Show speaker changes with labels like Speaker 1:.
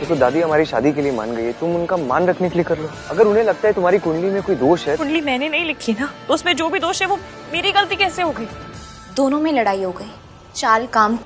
Speaker 1: देखो तो दादी हमारी शादी के लिए मान गई है तुम उनका मान रखने के लिए कर लो। अगर उन्हें लगता है तुम्हारी कुंडली में कोई दोष है
Speaker 2: कुंडली मैंने नहीं लिखी ना तो उसमें जो भी दोष है वो मेरी गलती कैसे हो गई?
Speaker 3: दोनों में लड़ाई हो गई। चाल काम